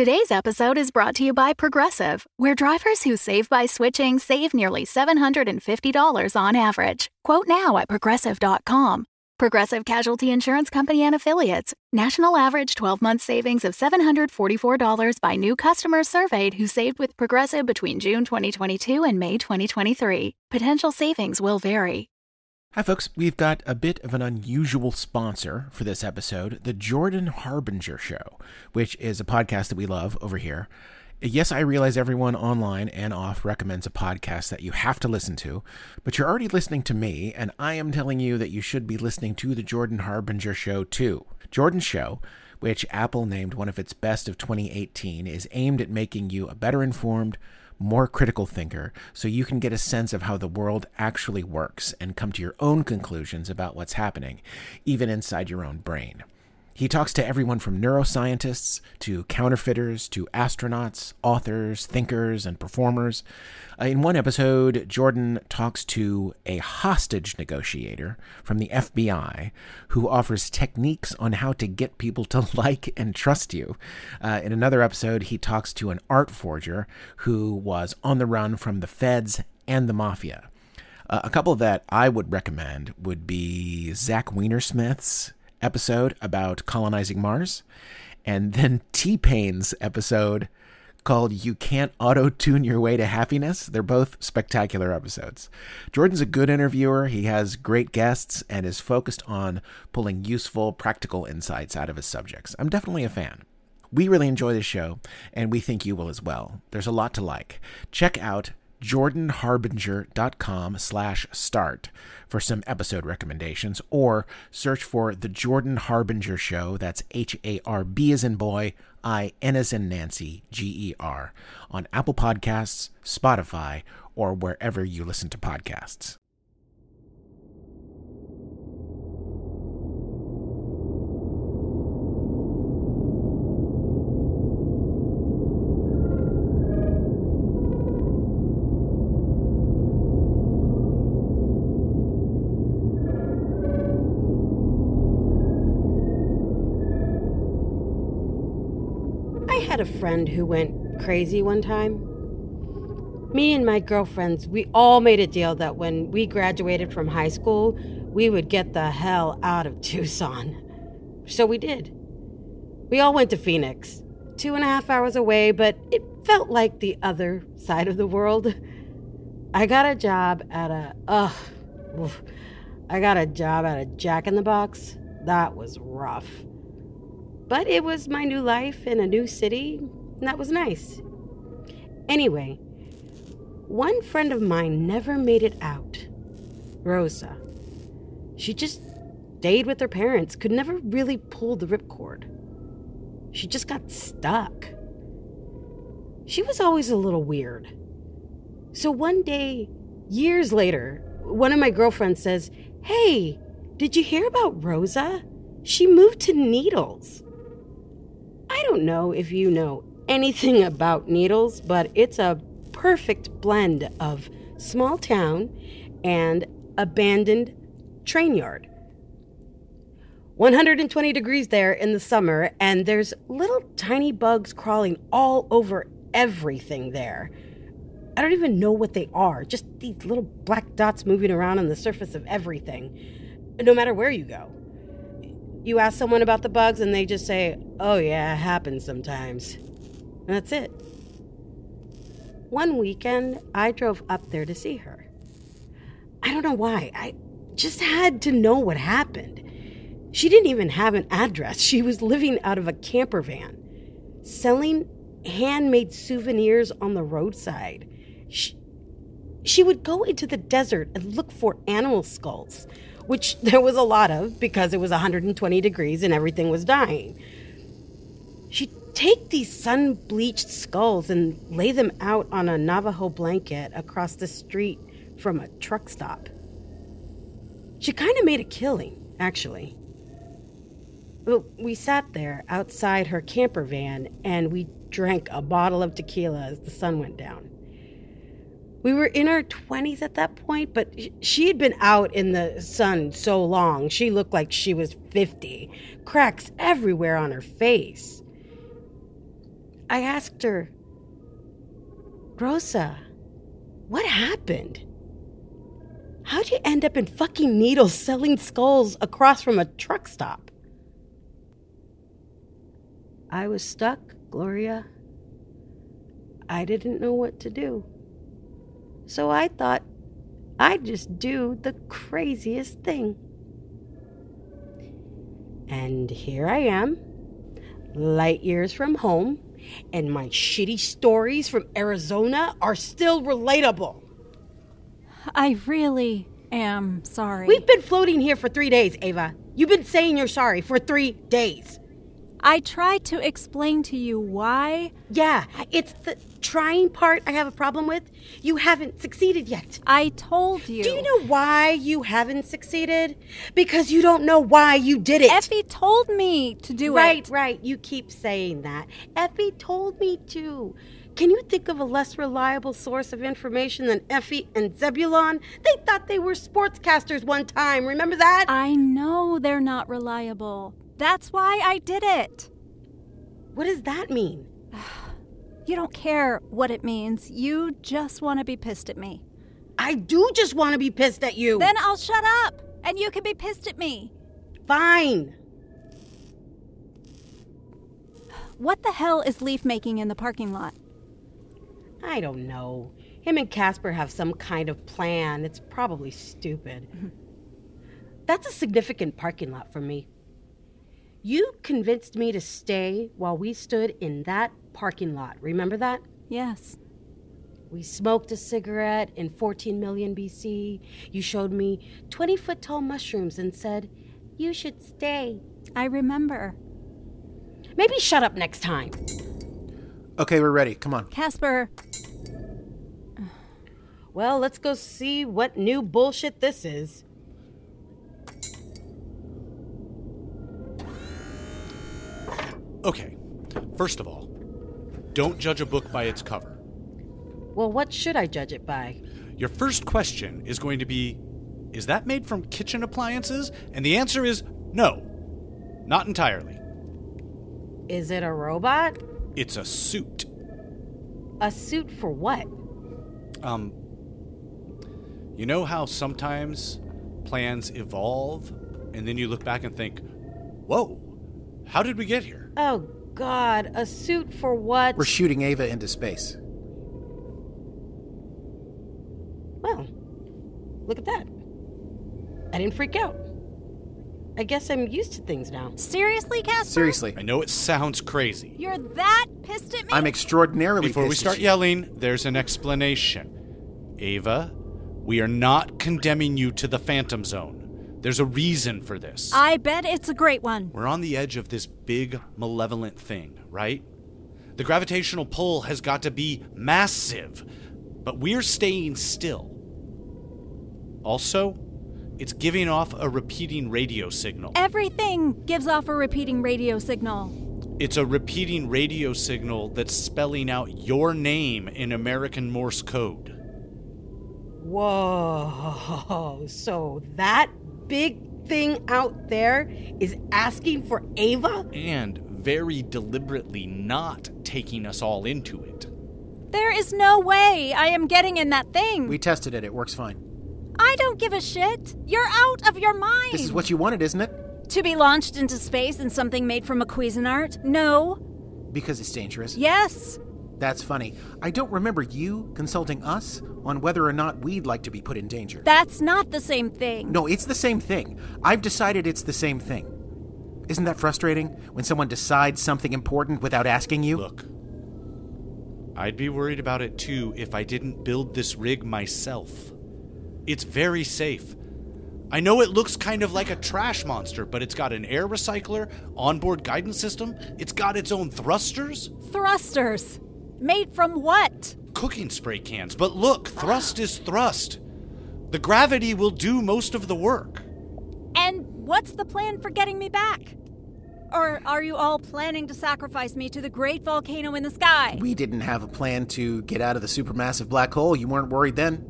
Today's episode is brought to you by Progressive, where drivers who save by switching save nearly $750 on average. Quote now at progressive.com. Progressive Casualty Insurance Company and Affiliates. National average 12 month savings of $744 by new customers surveyed who saved with Progressive between June 2022 and May 2023. Potential savings will vary. Hi, folks. We've got a bit of an unusual sponsor for this episode the Jordan Harbinger Show, which is a podcast that we love over here. Yes, I realize everyone online and off recommends a podcast that you have to listen to, but you're already listening to me, and I am telling you that you should be listening to the Jordan Harbinger Show too. Jordan's show, which Apple named one of its best of 2018, is aimed at making you a better informed, more critical thinker so you can get a sense of how the world actually works and come to your own conclusions about what's happening, even inside your own brain. He talks to everyone from neuroscientists to counterfeiters to astronauts, authors, thinkers, and performers. Uh, in one episode, Jordan talks to a hostage negotiator from the FBI who offers techniques on how to get people to like and trust you. Uh, in another episode, he talks to an art forger who was on the run from the feds and the mafia. Uh, a couple that I would recommend would be Zach Weinersmith's episode about colonizing Mars, and then T Pain's episode called You Can't Auto Tune Your Way to Happiness. They're both spectacular episodes. Jordan's a good interviewer, he has great guests, and is focused on pulling useful, practical insights out of his subjects. I'm definitely a fan. We really enjoy this show, and we think you will as well. There's a lot to like. Check out jordanharbinger.com slash start for some episode recommendations or search for the jordan harbinger show. That's h-a-r-b as in boy i-n as in nancy g-e-r on apple podcasts spotify or wherever you listen to podcasts friend who went crazy one time. Me and my girlfriends, we all made a deal that when we graduated from high school, we would get the hell out of Tucson. So we did. We all went to Phoenix, two and a half hours away, but it felt like the other side of the world. I got a job at a, ugh, I got a job at a Jack in the Box. That was rough. But it was my new life in a new city, and that was nice. Anyway, one friend of mine never made it out Rosa. She just stayed with her parents, could never really pull the ripcord. She just got stuck. She was always a little weird. So one day, years later, one of my girlfriends says, Hey, did you hear about Rosa? She moved to Needles. I don't know if you know anything about Needles, but it's a perfect blend of small town and abandoned train yard. 120 degrees there in the summer, and there's little tiny bugs crawling all over everything there. I don't even know what they are, just these little black dots moving around on the surface of everything, no matter where you go. You ask someone about the bugs and they just say, oh, yeah, it happens sometimes. And that's it. One weekend, I drove up there to see her. I don't know why. I just had to know what happened. She didn't even have an address. She was living out of a camper van, selling handmade souvenirs on the roadside. She, she would go into the desert and look for animal skulls which there was a lot of because it was 120 degrees and everything was dying. She'd take these sun bleached skulls and lay them out on a Navajo blanket across the street from a truck stop. She kind of made a killing, actually. We sat there outside her camper van and we drank a bottle of tequila as the sun went down we were in our 20s at that point, but she had been out in the sun so long, she looked like she was 50. Cracks everywhere on her face. I asked her, Rosa, what happened? How'd you end up in fucking needles selling skulls across from a truck stop? I was stuck, Gloria. I didn't know what to do. So I thought I'd just do the craziest thing. And here I am, light years from home, and my shitty stories from Arizona are still relatable. I really am sorry. We've been floating here for three days, Ava. You've been saying you're sorry for three days. I tried to explain to you why. Yeah, it's the trying part I have a problem with. You haven't succeeded yet. I told you. Do you know why you haven't succeeded? Because you don't know why you did it. Effie told me to do right, it. Right, right. You keep saying that. Effie told me to. Can you think of a less reliable source of information than Effie and Zebulon? They thought they were sportscasters one time. Remember that? I know they're not reliable. That's why I did it. What does that mean? You don't care what it means. You just want to be pissed at me. I do just want to be pissed at you. Then I'll shut up and you can be pissed at me. Fine. What the hell is Leif making in the parking lot? I don't know. Him and Caspar have some kind of plan. It's probably stupid. Mm-hmm. That's a significant parking lot for me. You convinced me to stay while we stood in that parking lot. Remember that? Yes. We smoked a cigarette in 14 million BC. You showed me 20 foot tall mushrooms and said, You should stay. I remember. Maybe shut up next time. Okay, we're ready. Come on. Caspar, Well, let's go see what new bullshit this is. Okay, first of all, don't judge a book by its cover. Well, what should I judge it by? Your first question is going to be Is that made from kitchen appliances? And the answer is no, not entirely. Is it a robot? It's a suit. A suit for what? Um, you know how sometimes plans evolve and then you look back and think, whoa, how did we get here? Oh, God, a suit for what? We're shooting Ava into space. well, look at that. I didn't freak out. I guess I'm used to things now. seriously, Caspar? Seriously. I know it sounds crazy. You're that pissed at me? I'm extraordinarily pissed. Before we start at you. yelling, there's an explanation. Ava, we are not condemning you to the Phantom Zone. There's a reason for this. I bet it's a great one. We're on the edge of this big, malevolent thing, right? The gravitational pull has got to be massive, but we're staying still. Also, it's giving off a repeating radio signal. Everything gives off a repeating radio signal. It's a repeating radio signal that's spelling out your name in American Morse code. Whoa. So that big thing out there is asking for Ava? And very deliberately not taking us all into it. There is no way I am getting in that thing. We tested it. It works fine. I don't give a shit. You're out of your mind. This is what you wanted, isn't it? To be launched into space in something made from a Cuisinart? No. Because it's dangerous. Yes. That's funny. I don't remember you consulting us on whether or not we'd like to be put in danger. That's not the same thing. No, it's the same thing. I've decided it's the same thing. Isn't that frustrating when someone decides something important without asking you? Look, I'd be worried about it too if I didn't build this rig myself. It's very safe. I know it looks kind of like a trash monster, but it's got an air recycler, onboard guidance system, it's got its own thrusters, Thrusters. Made from what? cooking spray cans. But look, thrust is thrust. The gravity will do most of the work. And what's the plan for getting me back? Or are you all planning to sacrifice me to the great volcano in the sky? We didn't have a plan to get out of the supermassive black hole. You weren't worried then?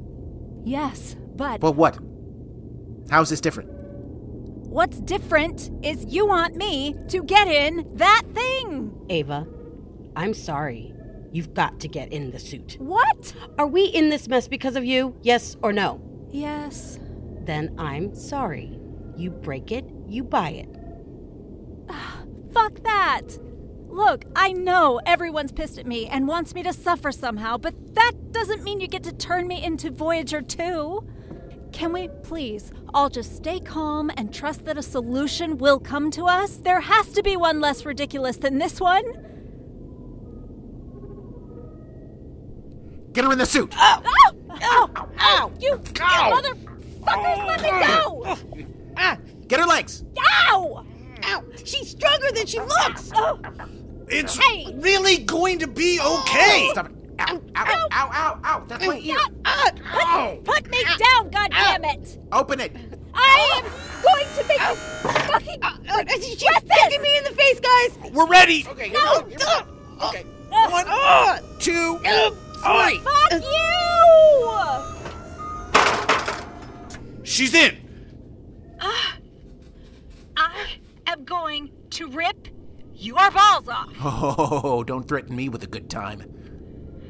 yes, but Well, what? How's this different? what's different is you want me to get in that thing. Ava, I'm sorry. You've got to get in the suit. What? Are we in this mess because of you? Yes or no? Yes. Then I'm sorry. You break it, you buy it. Ah, fuck that! Look, I know everyone's pissed at me and wants me to suffer somehow, but that doesn't mean you get to turn me into Voyager 2. Can we please all just stay calm and trust that a solution will come to us? There has to be one less ridiculous than this one. Get her in the suit. Ow! Ow! Ow! You motherfuckers, let me go! Ah! Get her legs. Ow! Ow! She's stronger than she looks! Oh, It's Hey! really going to be okay. Stop it. Ow, ow, ow, ow, ow. That's my ear. put, put me down, goddammit! Open it. I am going to make you fucking Uh, she's regret kicking me in the face, guys! We're ready. Okay, here No! we go. Here we go. Okay. One, Uh, two, uh, three. Fuck you! She's in. Ah, I am going to rip your balls off. Oh, don't threaten me with a good time.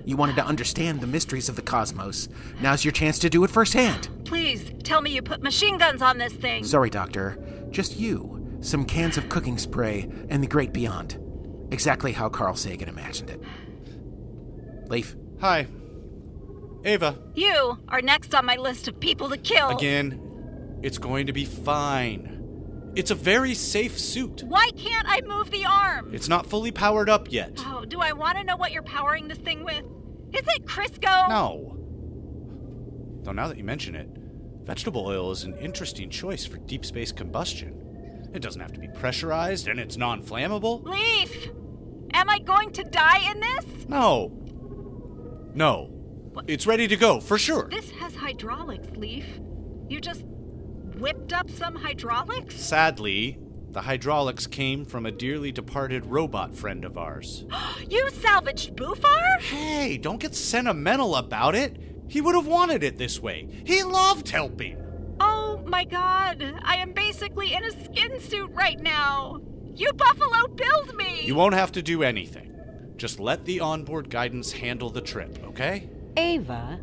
You wanted to understand the mysteries of the cosmos. Now's your chance to do it firsthand. Please tell me you put machine guns on this thing. Sorry, Doctor. Just you, some cans of cooking spray, and the great beyond. Exactly how Carl Sagan imagined it. Leif, Hi. Ava. You are next on my list of people to kill. Again, it's going to be fine. It's a very safe suit. Why can't I move the arm? It's not fully powered up yet. Oh, do I want to know what you're powering this thing with? Is it Crisco? No. Though now that you mention it, vegetable oil is an interesting choice for deep space combustion. It doesn't have to be pressurized and it's non flammable. Leif! Am I going to die in this? No. No. It's ready to go, for sure. This has hydraulics, Leif. You just whipped up some hydraulics? Sadly, the hydraulics came from a dearly departed robot friend of ours. You salvaged Bufar? Hey, don't get sentimental about it. He would have wanted it this way. He loved helping. Oh my god, I am basically in a skin suit right now. You Buffalo build me! You won't have to do anything. Just let the onboard guidance handle the trip, okay? Ava,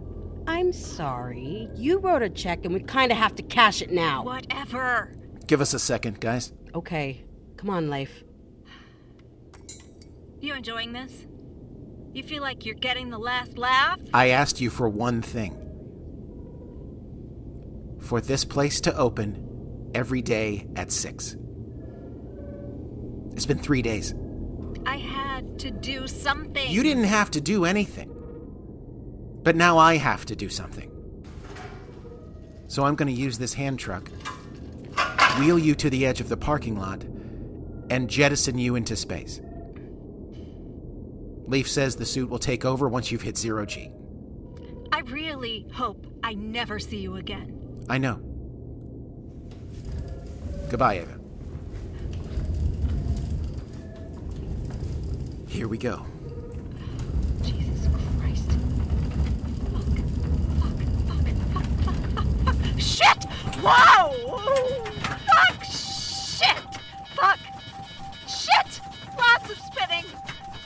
I'm sorry. You wrote a check and we kind of have to cash it now. Whatever. give us a second, guys. Okay, come on, Leif. You enjoying this? You feel like you're getting the last laugh? I asked you for one thing for this place to open every day at 6. It's been three days. I had to do something. You didn't have to do anything. But now I have to do something. So I'm going to use this hand truck, wheel you to the edge of the parking lot, and jettison you into space. Leif says the suit will take over once you've hit zero G. I really hope I never see you again. I know. Goodbye, Ava. Here we go. Jesus Christ. Look. Fuck. Shit! Whoa! Fuck! Shit! Fuck! Shit! Lots of spinning.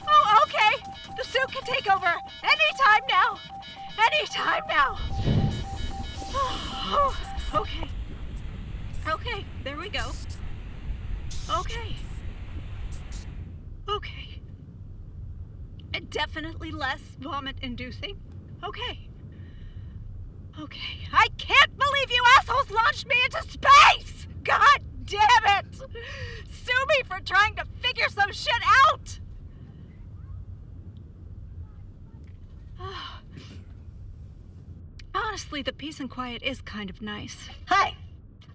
Oh, okay. The suit can take over anytime now. Anytime now. Oh, okay. Okay, there we go. Okay. And definitely less vomit inducing. Okay. Okay. I can't believe you assholes launched me into space! God damn it! Sue me for trying to figure some shit out! Honestly, the peace and quiet is kind of nice. Hi,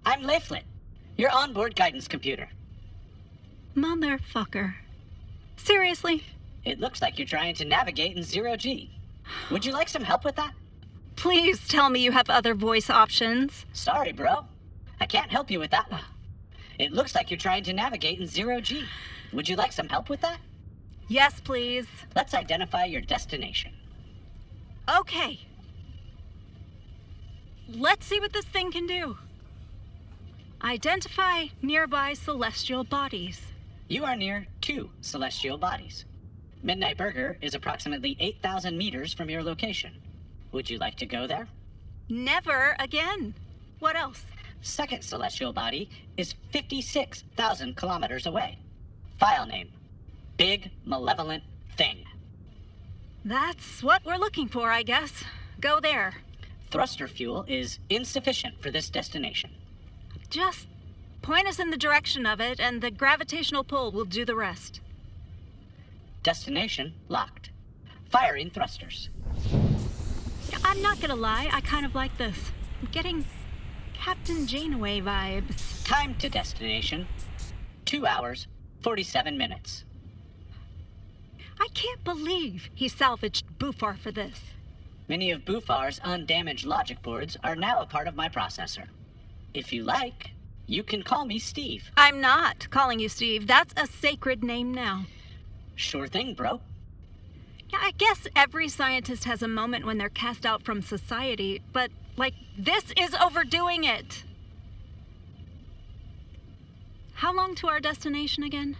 I'm Leiflet, your onboard guidance computer. Motherfucker. Seriously? It looks like you're trying to navigate in zero G. Would you like some help with that? Please tell me you have other voice options. Sorry, bro. I can't help you with that one. It looks like you're trying to navigate in zero G. Would you like some help with that? Yes, please. Let's identify your destination. Okay. Let's see what this thing can do. Identify nearby celestial bodies. You are near two celestial bodies. Midnight Burger is approximately 8,000 meters from your location. Would you like to go there? Never again. What else? Second celestial body is 56,000 kilometers away. File name Big Malevolent Thing. That's what we're looking for, I guess. Go there. Thruster fuel is insufficient for this destination. Just point us in the direction of it, and the gravitational pull will do the rest. Destination locked. Firing thrusters. I'm not gonna lie, I kind of like this. I'm getting Captain Janeway vibes. Time to destination 2 hours, 47 minutes. I can't believe he salvaged Bufar for this. Many of Bufar's undamaged logic boards are now a part of my processor. If you like, you can call me Steve. I'm not calling you Steve. That's a sacred name now. Sure thing, bro. Yeah, I guess every scientist has a moment when they're cast out from society, but, like, this is overdoing it. How long to our destination again?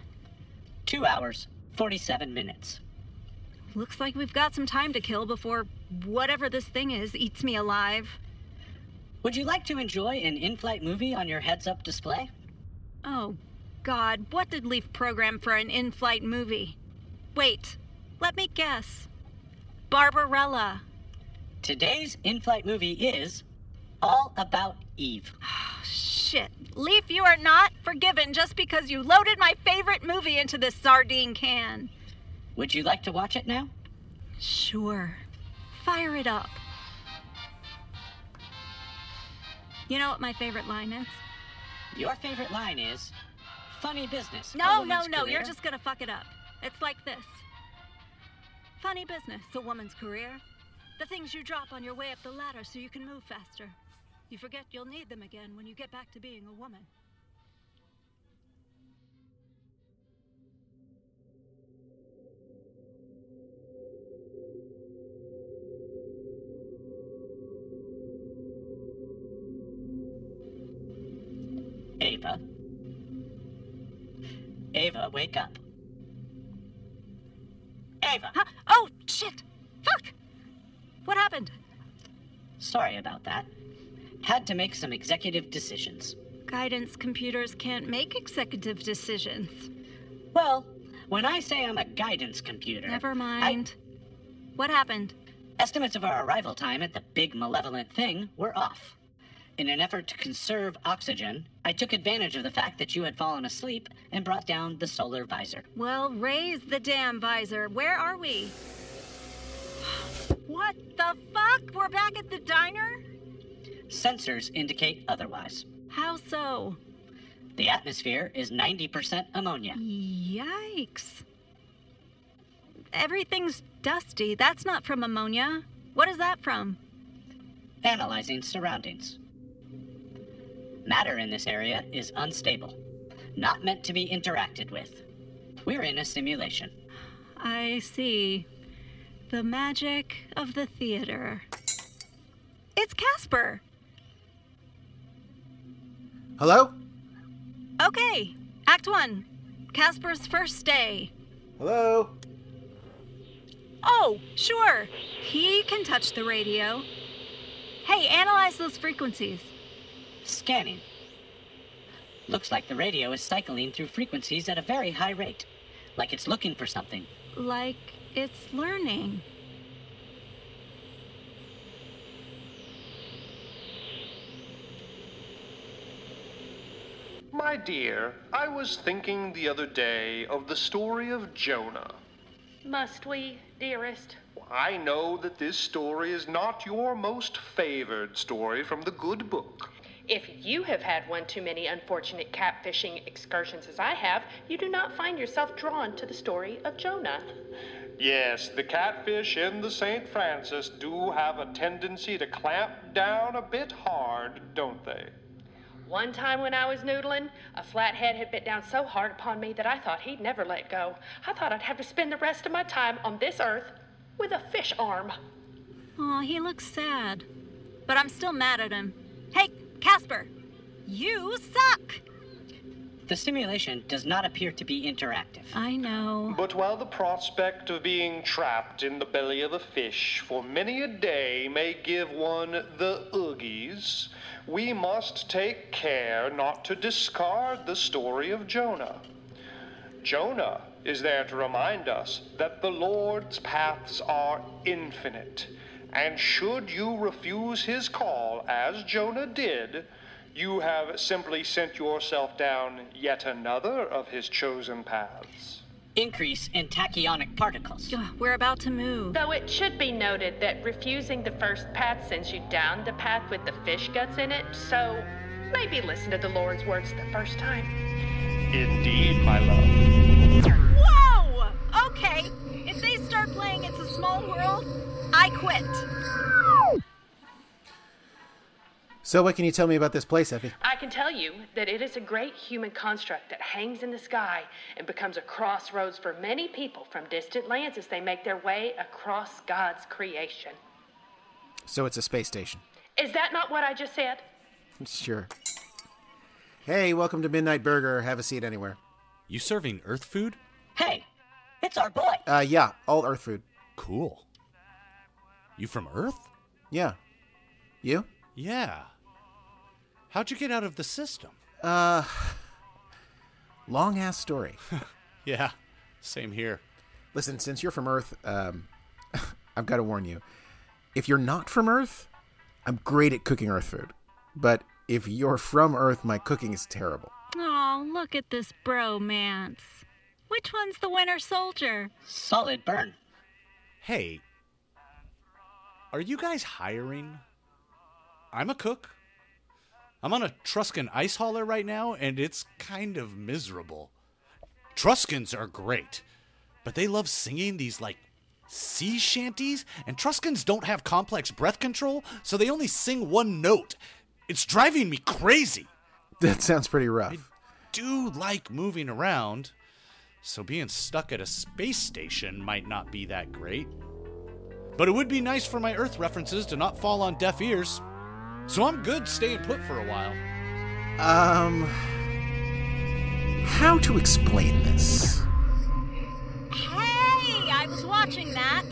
2 hours, 47 minutes. Looks like we've got some time to kill before whatever this thing is eats me alive. Would you like to enjoy an in flight movie on your heads up display? Oh, God, what did Leif program for an in flight movie? Wait, let me guess. Barbarella. Today's in flight movie is All About Eve. Shit. Leif, you are not forgiven just because you loaded my favorite movie into this sardine can. Would you like to watch it now? Sure. Fire it up. You know what my favorite line is? Your favorite line is Funny business. No, no, no, you're just gonna fuck it up. It's like this Funny business, a woman's career. The things you drop on your way up the ladder so you can move faster. You forget you'll need them again when you get back to being a woman. Ava. Ava, wake up. Huh? Oh, shit! Fuck! What happened? Sorry about that. Had to make some executive decisions. Guidance computers can't make executive decisions. Well, when I say I'm a guidance computer. Never I- mind. What happened? estimates of our arrival time at the big malevolent thing were off. In an effort to conserve oxygen, I took advantage of the fact that you had fallen asleep and brought down the solar visor. Well, raise the damn visor. Where are we? What the fuck? We're back at the diner? Sensors indicate otherwise. How so? The atmosphere is 90% ammonia. Yikes. Everything's dusty. That's not from ammonia. What is that from? Analyzing surroundings. Matter in this area is unstable, not meant to be interacted with. We're in a simulation. I see. The magic of the theater. It's Caspar. Hello? Okay, Act One. Caspar's first day. Hello? Oh, sure. He can touch the radio. Hey, analyze those frequencies. Scanning. Looks like the radio is cycling through frequencies at a very high rate, like it's looking for something. Like it's learning. My dear, I was thinking the other day of the story of Jonah. Must we, dearest? I know that this story is not your most favored story from the good book. If you have had one too many unfortunate catfishing excursions as I have, you do not find yourself drawn to the story of Jonah. Yes, the catfish in the St. Francis do have a tendency to clamp down a bit hard, don't they? One time when I was noodling, a flathead had bit down so hard upon me that I thought he'd never let go. I thought I'd have to spend the rest of my time on this earth with a fish arm. Aw, he looks sad. But I'm still mad at him. Hey, Caspar! You suck! The simulation does not appear to be interactive. I know. But while the prospect of being trapped in the belly of a fish for many a day may give one the oogies, we must take care not to discard the story of Jonah. Jonah is there to remind us that the Lord's paths are infinite, and should you refuse his call, as Jonah did, you have simply sent yourself down yet another of his chosen paths. Increase in tachyonic particles. Ugh, We're about to move. Though it should be noted that refusing the first path sends you down the path with the fish guts in it, so maybe listen to the Lord's words the first time. Indeed, my love. Whoa! Okay, if they start playing It's a Small World, I quit. So, what can you tell me about this place, Effie? I can tell you that it is a great human construct that hangs in the sky and becomes a crossroads for many people from distant lands as they make their way across God's creation. So, it's a space station. Is that not what I just said? Sure. Hey, welcome to Midnight Burger. Have a seat anywhere. You serving Earth food? Hey, it's our boy. Uh, yeah, all Earth food. Cool. You from Earth? Yeah. You? Yeah. How'd you get out of the system? Uh, long ass story. Yeah, same here. Listen, since you're from Earth, um, I've got to warn you. If you're not from Earth, I'm great at cooking Earth food. But if you're from Earth, my cooking is terrible. Oh, look at this bromance. Which one's the winter soldier? Solid burn. Hey, are you guys hiring? I'm a cook. I'm on a Truscan ice hauler right now, and it's kind of miserable. Truscans are great, but they love singing these like sea shanties, and Truscans don't have complex breath control, so they only sing one note. It's driving me crazy. That sounds pretty rough. I Do like moving around, so being stuck at a space station might not be that great. But it would be nice for my Earth references to not fall on deaf ears. So I'm good staying put for a while. Um, how to explain this? Hey, I was watching that.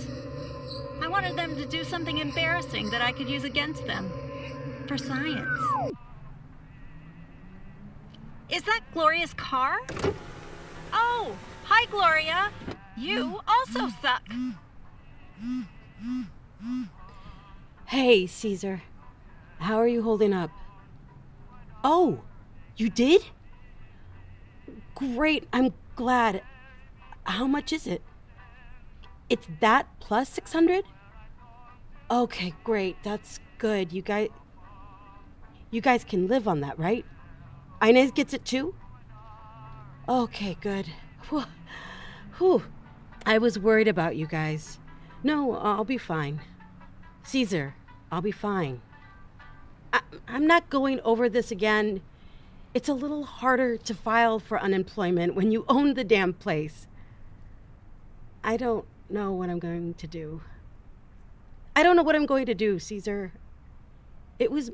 I wanted them to do something embarrassing that I could use against them. For science. Is that Gloria's car? Oh, hi, Gloria. You also suck. Hey, Caesar. How are you holding up? Oh, you did? Great. I'm glad. How much is it? It's that plus 600? Okay, great. That's good. You guys You guys can live on that, right? Inez gets it too? Okay, good. Whew. Whew. I was worried about you guys. No, I'll be fine. Caesar, I'll be fine. I, I'm not going over this again. It's a little harder to file for unemployment when you own the damn place. I don't know what I'm going to do. I don't know what I'm going to do, Caesar. It was.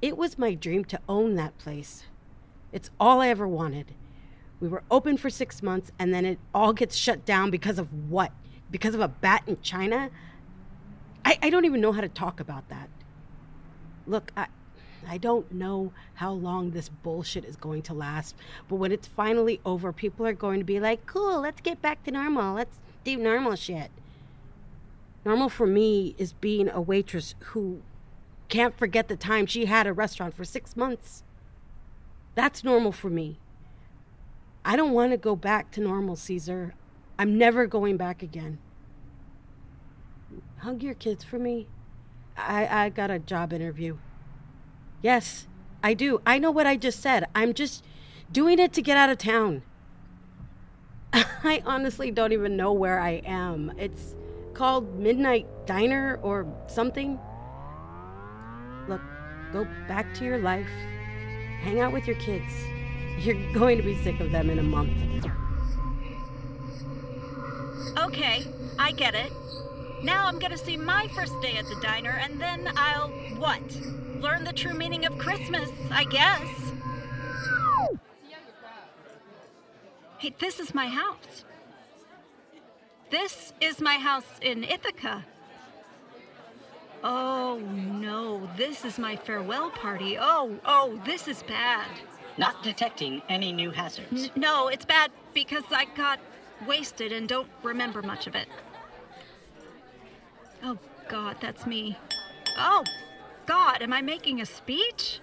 It was my dream to own that place. It's all I ever wanted. We were open for six months and then it all gets shut down because of what? Because of a bat in China? I, I don't even know how to talk about that. Look, I, I don't know how long this bullshit is going to last, but when it's finally over, people are going to be like, cool, let's get back to normal. Let's do normal shit. Normal for me is being a waitress who can't forget the time she had a restaurant for six months. That's normal for me. I don't want to go back to normal, Caesar. I'm never going back again. Hug your kids for me. I, I got a job interview. Yes, I do. I know what I just said. I'm just doing it to get out of town. I honestly don't even know where I am. It's called Midnight Diner or something. Look, go back to your life. Hang out with your kids. You're going to be sick of them in a month. Okay, I get it. Now I'm gonna see my first day at the diner, and then I'll what? Learn the true meaning of Christmas, I guess. Hey, this is my house. This is my house in Ithaca. Oh no, this is my farewell party. Oh, oh, this is bad. Not detecting any new hazards. N- no, it's bad because I got wasted and don't remember much of it. Oh God, that's me. Oh God, am I making a speech?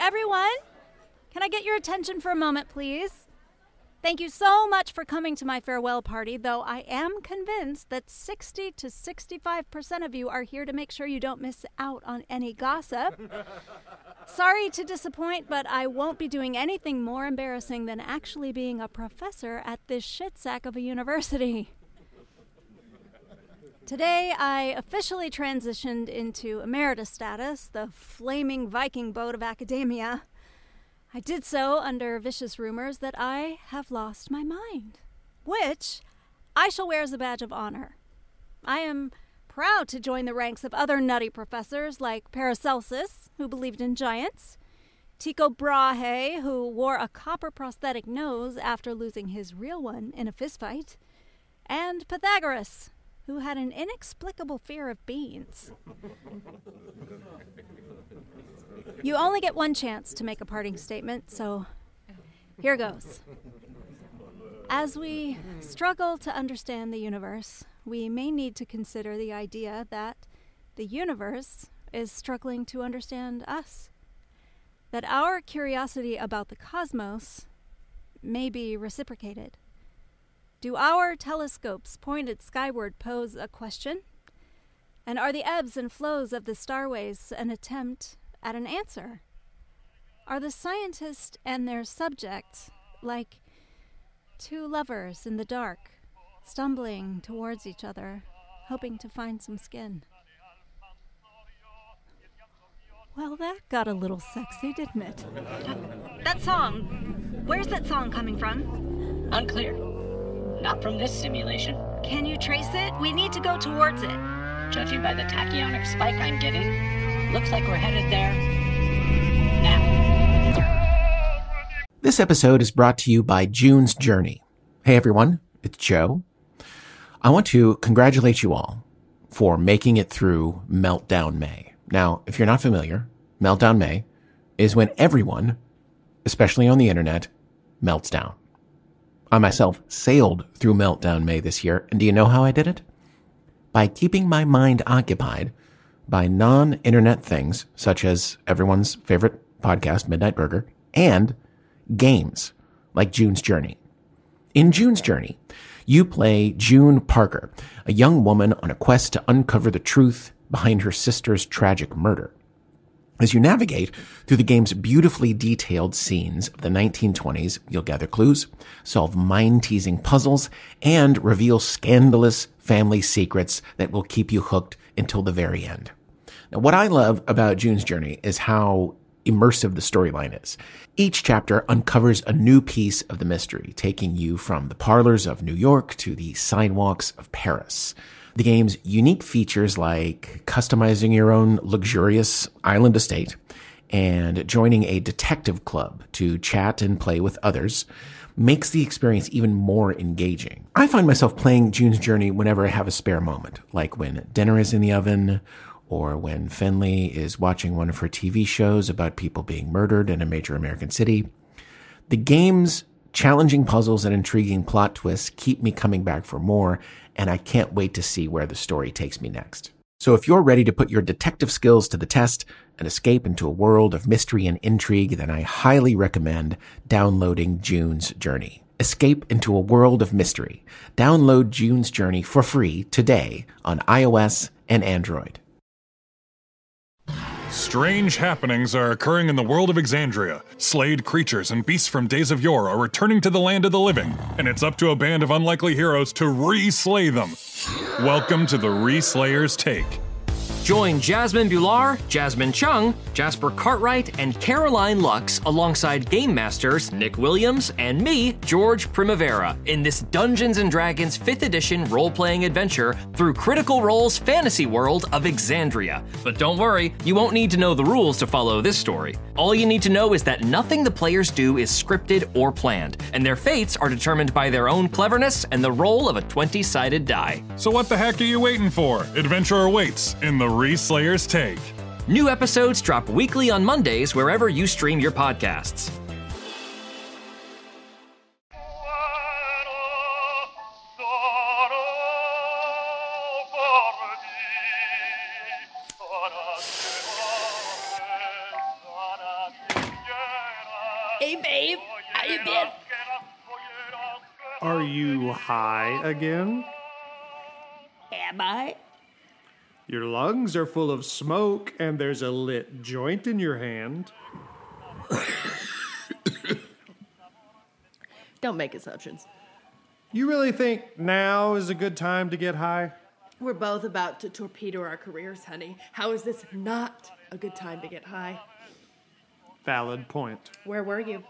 Everyone, can I get your attention for a moment, please? Thank you so much for coming to my farewell party, though I am convinced that 60 to 65% of you are here to make sure you don't miss out on any gossip. Sorry to disappoint, but I won't be doing anything more embarrassing than actually being a professor at this shitsack of a university. Today, I officially transitioned into emeritus status, the flaming Viking boat of academia. I did so under vicious rumors that I have lost my mind, which I shall wear as a badge of honor. I am proud to join the ranks of other nutty professors like Paracelsus, who believed in giants, Tycho Brahe, who wore a copper prosthetic nose after losing his real one in a fistfight, and Pythagoras, who had an inexplicable fear of beans. You only get one chance to make a parting statement, so here goes. As we struggle to understand the universe, we may need to consider the idea that the universe is struggling to understand us. That our curiosity about the cosmos may be reciprocated. Do our telescopes pointed skyward pose a question? And are the ebbs and flows of the starways an attempt at an answer? Are the scientist and their subject like two lovers in the dark, stumbling towards each other, hoping to find some skin? Well, that got a little sexy, didn't it? That song. Where's that song coming from? Unclear. Not from this simulation. Can you trace it? We need to go towards it. Judging by the tachyonic spike I'm getting, looks like we're headed there now. This episode is brought to you by June's Journey. Hey everyone, it's Joe. I want to congratulate you all for making it through Meltdown May. Now, if you're not familiar, Meltdown May is when everyone, especially on the internet, melts down. I myself sailed through Meltdown May this year, and do you know how I did it? By keeping my mind occupied by non internet things, such as everyone's favorite podcast, Midnight Burger, and games like June's Journey. In June's Journey, you play June Parker, a young woman on a quest to uncover the truth behind her sister's tragic murder. As you navigate through the game's beautifully detailed scenes of the 1920s, you'll gather clues, solve mind-teasing puzzles, and reveal scandalous family secrets that will keep you hooked until the very end. Now, what I love about June's Journey is how immersive the storyline is. Each chapter uncovers a new piece of the mystery, taking you from the parlors of New York to the sidewalks of Paris. The game's unique features like customizing your own luxurious island estate and joining a detective club to chat and play with others makes the experience even more engaging. I find myself playing June's Journey whenever I have a spare moment, like when dinner is in the oven or when Finlay is watching one of her TV shows about people being murdered in a major American city. The game's challenging puzzles and intriguing plot twists keep me coming back for more, and I can't wait to see where the story takes me next. So if you're ready to put your detective skills to the test and escape into a world of mystery and intrigue, then I highly recommend downloading June's Journey. Escape into a world of mystery. Download June's Journey for free today on iOS and Android. Strange happenings are occurring in the world of Exandria. Slayed creatures and beasts from days of yore are returning to the land of the living, and it's up to a band of unlikely heroes to re slay them. Welcome to the Re Slayer's Take. Join Jasmine Bhullar, Jasmine Chung, Jasper Cartwright, and Caroline Lux alongside Game Masters Nick Williams and me, George Primavera, in this Dungeons and Dragons 5th edition role playing adventure through Critical Role's fantasy world of Exandria. But don't worry, you won't need to know the rules to follow this story. All you need to know is that nothing the players do is scripted or planned, and their fates are determined by their own cleverness and the roll of a 20 sided die. So what the heck are you waiting for? Adventure awaits in the Reslayer's Take. New episodes drop weekly on Mondays wherever you stream your podcasts. Hey, babe. How you been? Are you high again? Am I? Your lungs are full of smoke, and there's a lit joint in your hand. Don't make assumptions. You really think now is a good time to get high? We're both about to torpedo our careers, honey. How is this not a good time to get high? Valid point. Where were you?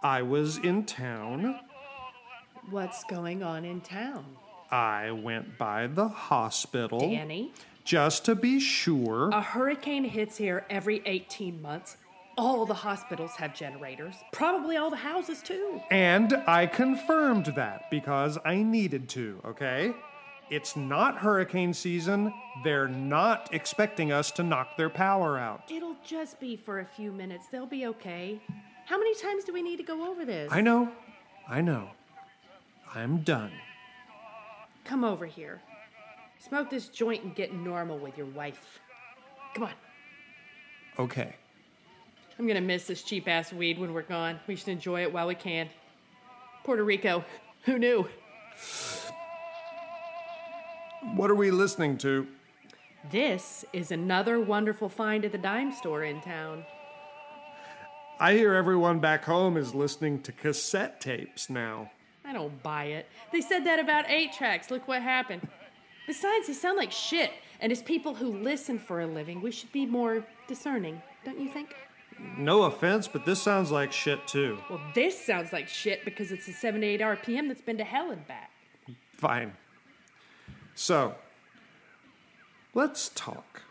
I was in town. What's going on in town? I went by the hospital. Danny? Just to be sure. A hurricane hits here every 18 months. All the hospitals have generators. Probably all the houses, too. And I confirmed that because I needed to, okay? It's not hurricane season. They're not expecting us to knock their power out. It'll just be for a few minutes. They'll be okay. How many times do we need to go over this? I know. I know. I'm done. Come over here. Smoke this joint and get normal with your wife. Come on. Okay. I'm gonna miss this cheap ass weed when we're gone. We should enjoy it while we can. Puerto Rico. Who knew? What are we listening to? This is another wonderful find at the dime store in town. I hear everyone back home is listening to cassette tapes now. I don't buy it. They said that about eight tracks. Look what happened. Besides, they sound like shit. And as people who listen for a living, we should be more discerning, don't you think? No offense, but this sounds like shit too. Well, this sounds like shit because it's a 78 RPM that's been to hell and back. Fine. So, let's talk.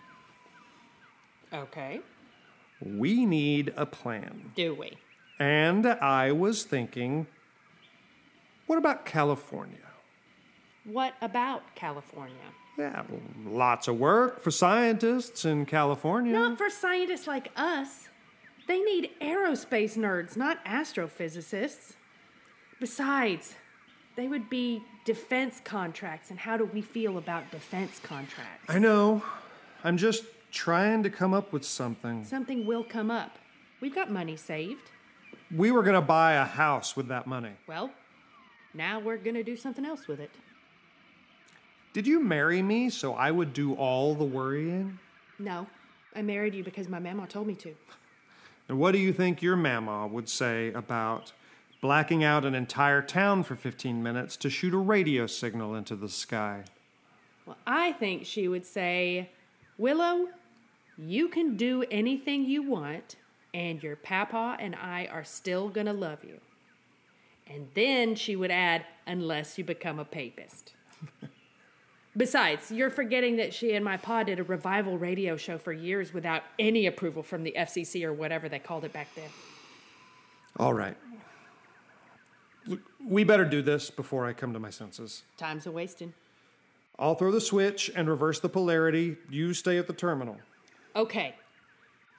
Okay. We need a plan. Do we? And I was thinking, what about California? What about California? Yeah, lots of work for scientists in California. Not for scientists like us. They need aerospace nerds, not astrophysicists. Besides, they would be defense contracts, and how do we feel about defense contracts? I know. I'm just trying to come up with something. Something will come up. We've got money saved. We were going to buy a house with that money. Well, now we're gonna do something else with it. Did you marry me so I would do all the worrying? No, I married you because my mama told me to. And what do you think your mama would say about blacking out an entire town for 15 minutes to shoot a radio signal into the sky? Well, I think she would say, Willow, you can do anything you want, and your papa and I are still gonna love you. And then she would add, unless you become a papist. Besides, you're forgetting that she and my pa did a revival radio show for years without any approval from the FCC or whatever they called it back then. All right. Look, we better do this before I come to my senses. Time's a wasting. I'll throw the switch and reverse the polarity. You stay at the terminal. Okay.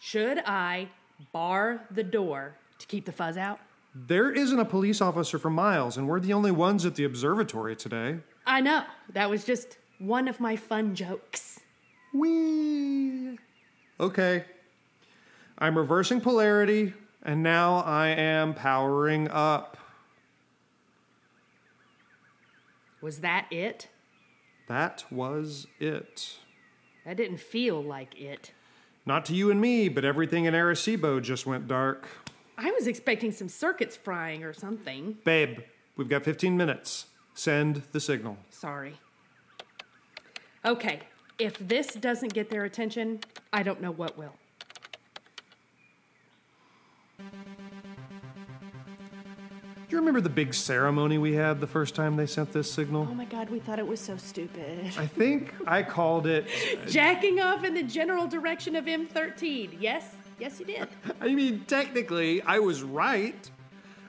Should I bar the door to keep the fuzz out? There isn't a police officer for miles, and we're the only ones at the observatory today. I know. That was just one of my fun jokes. Whee! Okay. I'm reversing polarity, and now I am powering up. Was that it? That was it. That didn't feel like it. Not to you and me, but everything in Arecibo just went dark. I was expecting some circuits frying or something. Babe, we've got 15 minutes. Send the signal. Sorry. Okay, If this doesn't get their attention, I don't know what will. Do you remember the big ceremony we had the first time they sent this signal? Oh my god, we thought it was so stupid. I think I called it. Jacking off in the general direction of M13. Yes? Yes, you did. I mean, technically, I was right.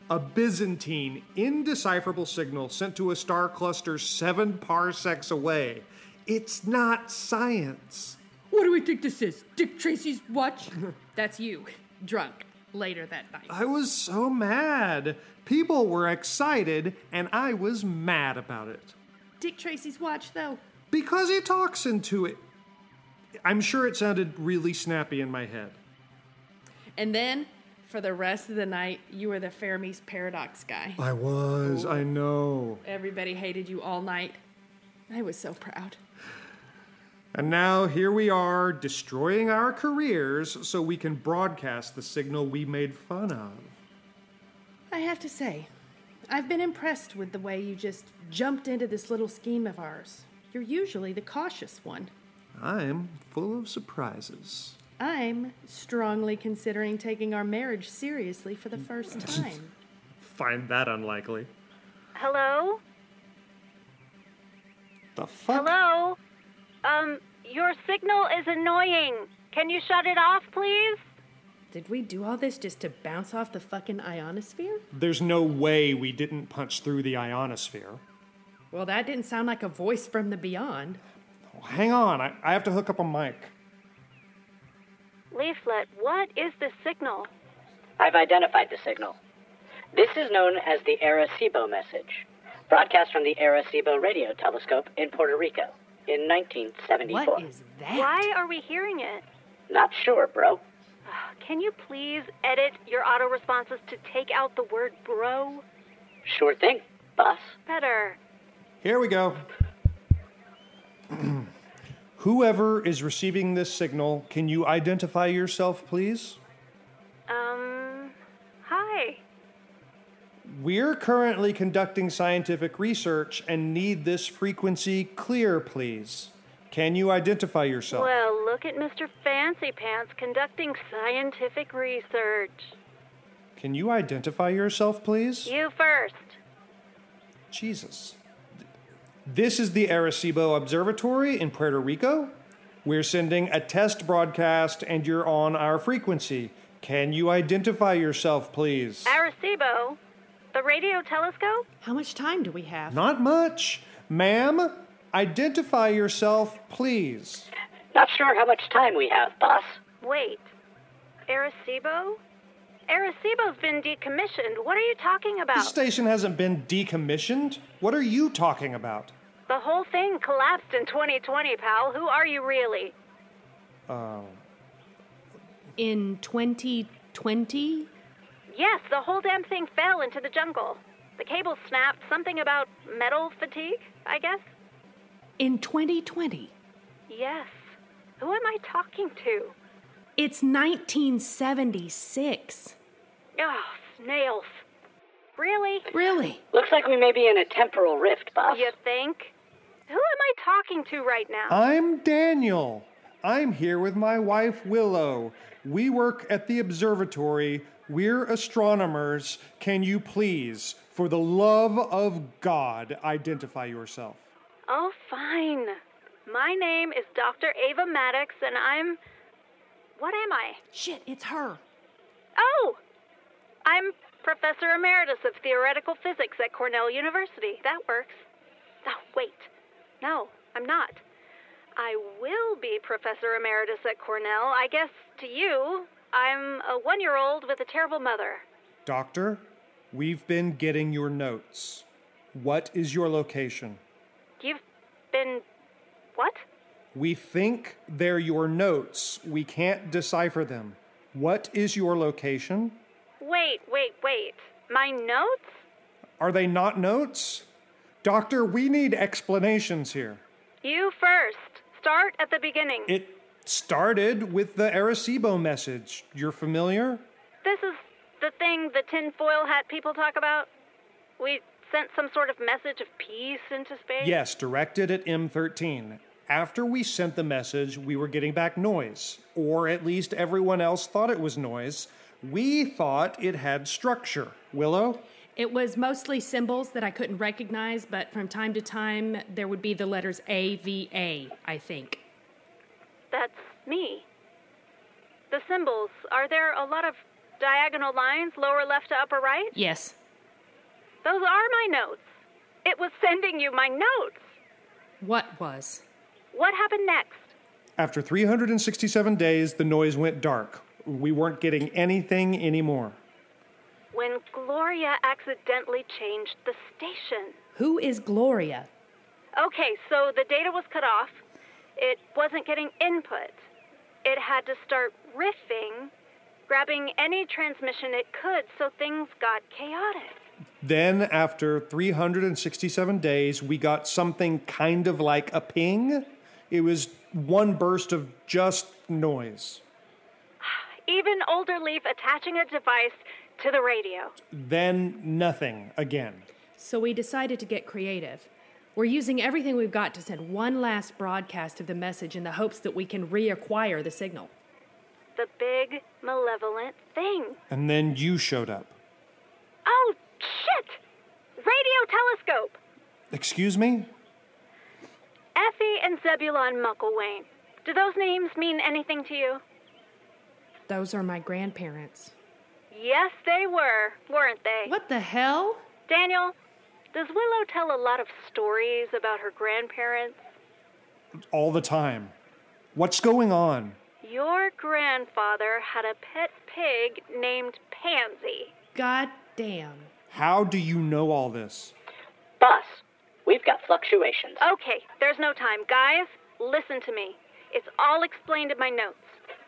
A Byzantine, indecipherable signal sent to a star cluster seven parsecs away. It's not science. What do we think this is? Dick Tracy's watch? That's you, drunk, later that night. I was so mad. People were excited, and I was mad about it. Dick Tracy's watch, though. Because he talks into it. I'm sure it sounded really snappy in my head. And then, for the rest of the night, you were the Fermi's paradox guy. I was, I know. Everybody hated you all night. I was so proud. And now here we are, destroying our careers so we can broadcast the signal we made fun of. I have to say, I've been impressed with the way you just jumped into this little scheme of ours. You're usually the cautious one. I'm full of surprises. I'm strongly considering taking our marriage seriously for the first time. Find that unlikely. Hello? The fuck? Hello? Um, your signal is annoying. Can you shut it off, please? Did we do all this just to bounce off the fucking ionosphere? There's no way we didn't punch through the ionosphere. Well, that didn't sound like a voice from the beyond. Oh, hang on, I, I have to hook up a mic. Leaflet, what is this signal? I've identified the signal. This is known as the Arecibo message, broadcast from the Arecibo radio telescope in Puerto Rico in 1974. What is that? Why are we hearing it? Not sure, bro. Ah, can you please edit your auto responses to take out the word bro? Sure thing, boss. Better. Here we go. Whoever is receiving this signal, can you identify yourself, please? Um, hi. We're currently conducting scientific research and need this frequency clear, please. Can you identify yourself? Well, look at Mr. Fancy Pants conducting scientific research. Can you identify yourself, please? You first. Jesus. This is the Arecibo Observatory in Puerto Rico. We're sending a test broadcast and you're on our frequency. Can you identify yourself, please? Arecibo? The radio telescope? How much time do we have? Not much. Ma'am, identify yourself, please. Not sure how much time we have, boss. Wait. Arecibo? Arecibo's been decommissioned. What are you talking about? This station hasn't been decommissioned. What are you talking about? The whole thing collapsed in 2020, pal. Who are you really? Uh, In 2020? Yes, the whole damn thing fell into the jungle. The cable snapped. Something about metal fatigue, I guess? In 2020? Yes. Who am I talking to? It's 1976. Oh, snails. Really? Really? Looks like we may be in a temporal rift, boss. You think? Who am I talking to right now? I'm Daniel. I'm here with my wife, Willow. We work at the observatory. We're astronomers. Can you please, for the love of God, identify yourself? Oh, fine. My name is Dr. Ava Maddox, and I'm. What am I? Shit, it's her. Oh! I'm Professor Emeritus of Theoretical Physics at Cornell University. That works. Oh, wait. No, I'm not. I will be Professor Emeritus at Cornell. I guess to you, I'm a one year old with a terrible mother. Doctor, we've been getting your notes. What is your location? You've been. What? We think they're your notes. We can't decipher them. What is your location? Wait, wait, wait. My notes? Are they not notes? Doctor, we need explanations here. You first. Start at the beginning. It started with the Arecibo message. You're familiar? This is the thing the tinfoil hat people talk about? We sent some sort of message of peace into space? Yes, directed at M13. After we sent the message, we were getting back noise, or at least everyone else thought it was noise. We thought it had structure. Willow? It was mostly symbols that I couldn't recognize, but from time to time there would be the letters A, V, A, I think. That's me. The symbols, are there a lot of diagonal lines, lower left to upper right? Yes. Those are my notes. It was sending you my notes. What was? What happened next? After 367 days, the noise went dark. We weren't getting anything anymore. When Gloria accidentally changed the station. Who is Gloria? Okay, so the data was cut off. It wasn't getting input. It had to start riffing, grabbing any transmission it could, so things got chaotic. Then, after 367 days, we got something kind of like a ping. It was one burst of just noise. Even older Leif attaching a device to the radio. Then nothing again. So we decided to get creative. We're using everything we've got to send one last broadcast of the message in the hopes that we can reacquire the signal. The big, malevolent thing. And then you showed up. Oh, shit! Radio telescope! Excuse me? Effie and Zebulon Mucklewain. Do those names mean anything to you? Those are my grandparents. Yes, they were, weren't they? What the hell? Daniel, does Willow tell a lot of stories about her grandparents? All the time. What's going on? Your grandfather had a pet pig named Pansy. God damn. How do you know all this? Boss, we've got fluctuations. Okay, there's no time. Guys, listen to me. It's all explained in my notes.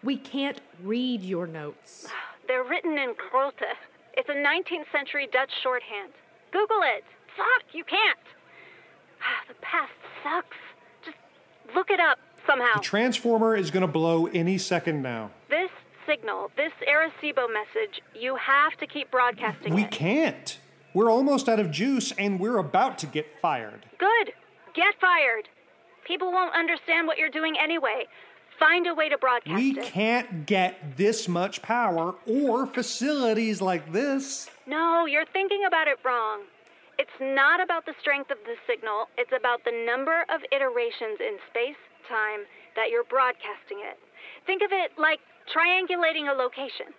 We can't read your notes. They're written in Krolte. It's a 19th century Dutch shorthand. Google it. Fuck, you can't. The past sucks. Just look it up somehow. The transformer is going to blow any second now. This signal, this Arecibo message, you have to keep broadcasting We it. can't. We're almost out of juice and we're about to get fired. Good. Get fired. People won't understand what you're doing anyway. Find a way to broadcast We it. can't get this much power or facilities like this. No, you're thinking about it wrong. It's not about the strength of the signal, it's about the number of iterations in space time that you're broadcasting it. Think of it like triangulating a location.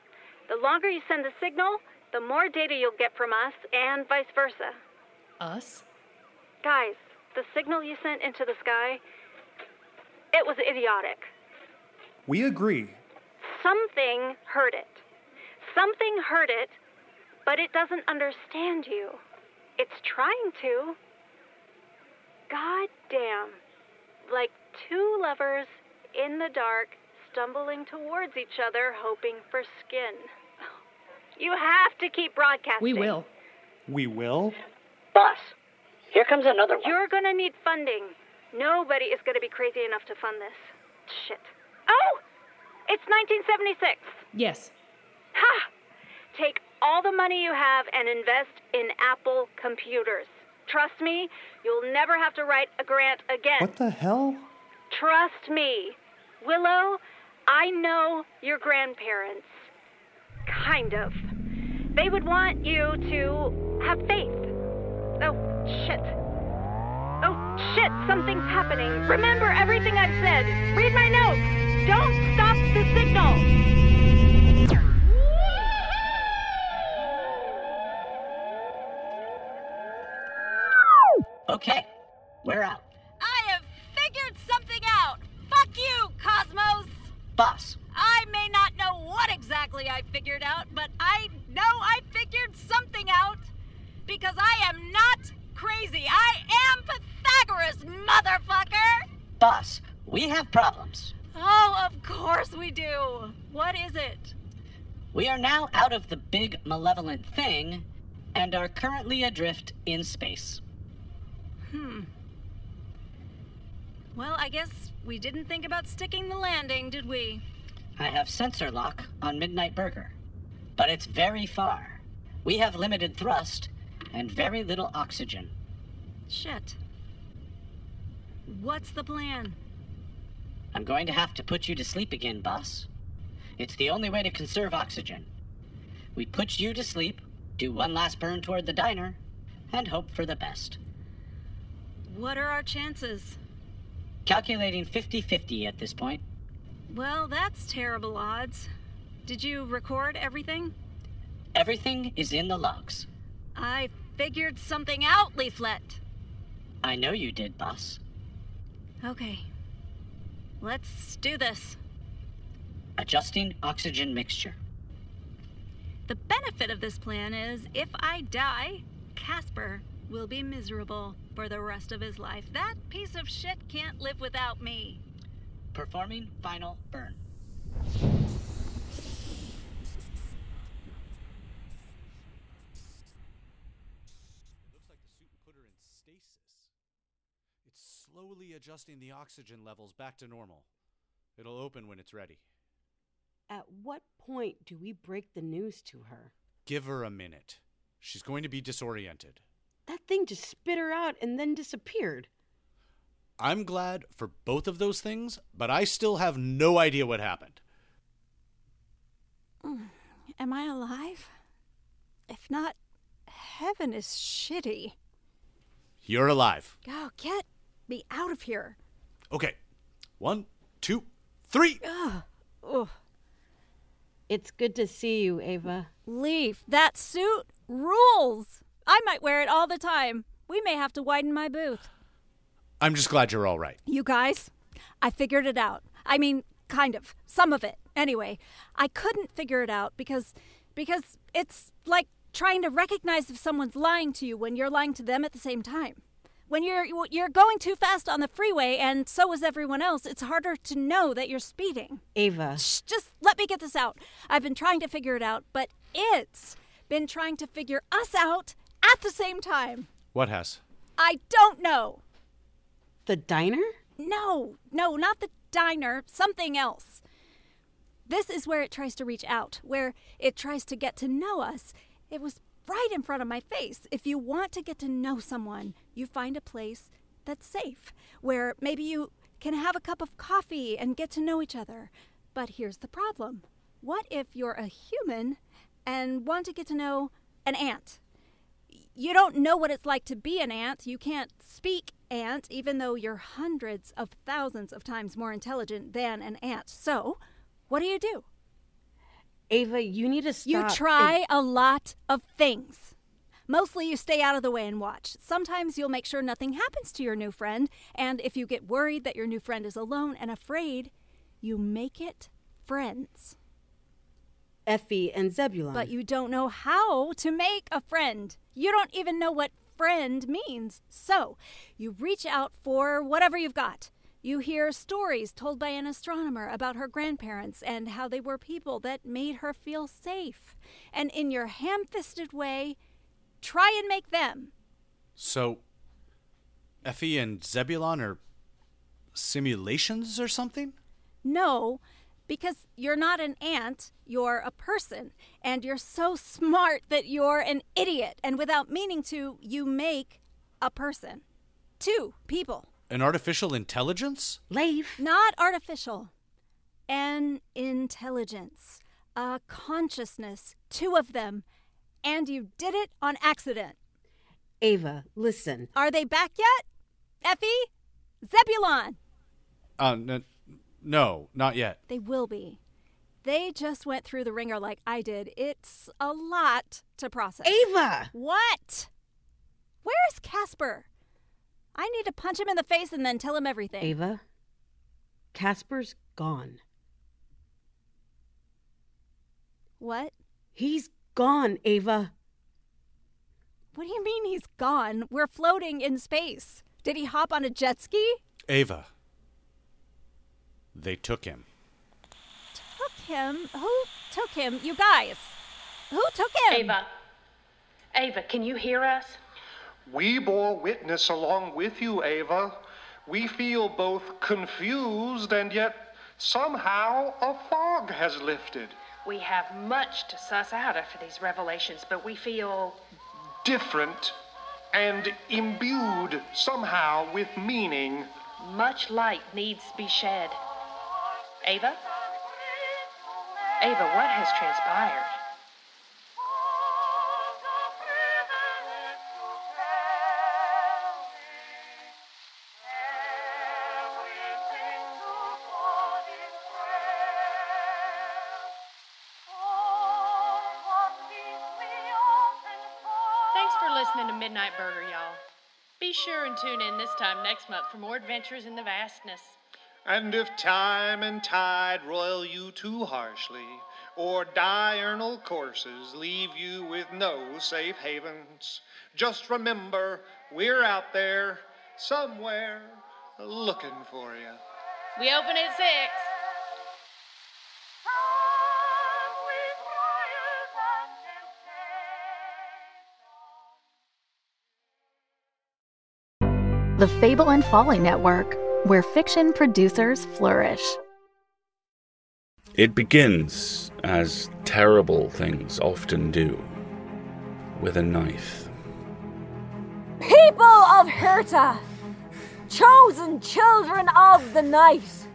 The longer you send the signal, the more data you'll get from us, and vice versa. Us? Guys, the signal you sent into the sky, it was idiotic. We agree. Something heard it. Something heard it, but it doesn't understand you. It's trying to. God damn. Like two lovers in the dark stumbling towards each other hoping for skin. You have to keep broadcasting. We will. We will? Boss, here comes another one. You're gonna need funding. Nobody is gonna be crazy enough to fund this. Shit. Oh! It's 1976. Yes. Ha! Take all the money you have and invest in Apple computers. Trust me, you'll never have to write a grant again. What the hell? Trust me. Willow, I know your grandparents. Kind of. They would want you to have faith. Oh, shit. Oh, shit, something's happening. Remember everything I've said. Read my notes. Don't stop the signal. Okay, we're out. I have figured something out. Fuck you, Cosmos. Boss, I may not know what exactly I figured out, but I know I figured something out because I am not crazy. I am Pythagoras, motherfucker. boss, we have problems. Oh, of course we do. What is it? We are now out of the big malevolent thing and are currently adrift in space. Hmm. Well, I guess we didn't think about sticking the landing, did we? I have sensor lock on Midnight Burger, but it's very far. We have limited thrust and very little oxygen. Shit. What's the plan? I'm going to have to put you to sleep again, boss. It's the only way to conserve oxygen. We put you to sleep, do one last burn toward the diner, and hope for the best. What are our chances? Calculating 50 50 at this point. Well, that's terrible odds. Did you record everything? Everything is in the logs. I figured something out, Leaflet. I know you did, boss. Okay. Let's do this. Adjusting oxygen mixture. The benefit of this plan is if I die, Caspar will be miserable for the rest of his life. That piece of shit can't live without me. Performing final burn. It looks like the suit put her in stasis. It's slowly adjusting the oxygen levels back to normal. It'll open when it's ready. At what point do we break the news to her? Give her a minute. She's going to be disoriented. That thing just spit her out and then disappeared. I'm glad for both of those things, but I still have no idea what happened. Mm, am I alive? If not, heaven is shitty. You're alive. Oh, get me out of here. Okay. One, two, three. Ugh. Ugh. It's good to see you, Ava. Leif, that suit rules. I might wear it all the time. We may have to widen my booth. I'm just glad you're all right. You guys, I figured it out. I mean, kind of. Some of it. Anyway, I couldn't figure it out because because it's like trying to recognize if someone's lying to you when you're lying to them at the same time. When you're you're going too fast on the freeway and so is everyone else, it's harder to know that you're speeding. Ava. Shh, just let me get this out. I've been trying to figure it out, but it's been trying to figure us out at the same time. What has? I don't know. The diner? No, no, not the diner, something else. This is where it tries to reach out, where it tries to get to know us. It was right in front of my face. If you want to get to know someone, you find a place that's safe, where maybe you can have a cup of coffee and get to know each other. But here's the problem what if you're a human and want to get to know an ant? You don't know what it's like to be an ant. You can't speak ant, even though you're hundreds of thousands of times more intelligent than an ant. So, what do you do? Ava, you need to stop. You try a lot of things. Mostly you stay out of the way and watch. Sometimes you'll make sure nothing happens to your new friend, and if you get worried that your new friend is alone and afraid, you make it friends. Effie and Zebulon. But you don't know how to make a friend. You don't even know what friend means. So, you reach out for whatever you've got. You hear stories told by an astronomer about her grandparents and how they were people that made her feel safe. And in your ham fisted way, try and make them. So, Effie and Zebulon are simulations or something? No, because you're not an ant, you're a person. And you're so smart that you're an idiot. And without meaning to, you make a person. Two people. An artificial intelligence? Leif. Not artificial. An intelligence. A consciousness. Two of them. And you did it on accident. Ava, listen. Are they back yet? Effie? Zebulon? Uh, n- no, not yet. They will be. They just went through the ringer like I did. It's a lot to process. Ava! What? Where is Caspar? I need to punch him in the face and then tell him everything. Ava, Caspar's gone. What? He's gone, Ava. What do you mean he's gone? We're floating in space. Did he hop on a jet ski? Ava. They took him. Took him? Who took him? You guys. Who took him? Ava. Ava, can you hear us? We bore witness along with you, Ava. We feel both confused and yet somehow a fog has lifted. We have much to suss out after these revelations, but we feel Different and imbued somehow with meaning. much light needs to be shed. Ava? Ava, what has transpired? Thanks for listening to Midnight Burger, y'all. Be sure and tune in this time next month for more adventures in the vastness. And if time and tide roil you too harshly, or diurnal courses leave you with no safe havens, just remember we're out there somewhere looking for you. We open at 6. The Fable and Folly Network, where fiction producers flourish. It begins, as terrible things often do, with a knife. People of Hirta, chosen children of the night,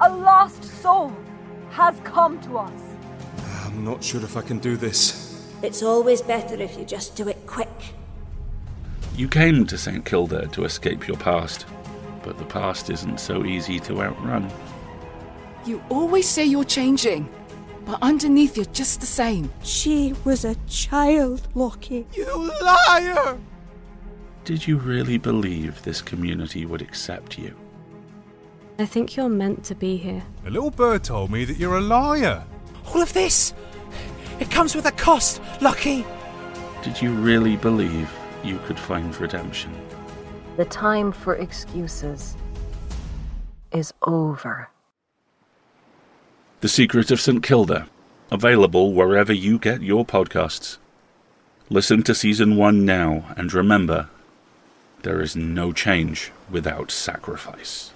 a lost soul has come to us. I'm not sure if I can do this. It's always better if you just do it quick. You came to St. Kilda to escape your past, but the past isn't so easy to outrun. You always say you're changing, but underneath you're just the same. She was a child, Lockie. You liar! Did you really believe this community would accept you? I think you're meant to be here. A little bird told me that you're a liar. All of this, it comes with a cost, Lucky. Did you really believe you could find redemption? The time for excuses is over. The Secret of St. Kilda, available wherever you get your podcasts. Listen to season one now and remember there is no change without sacrifice.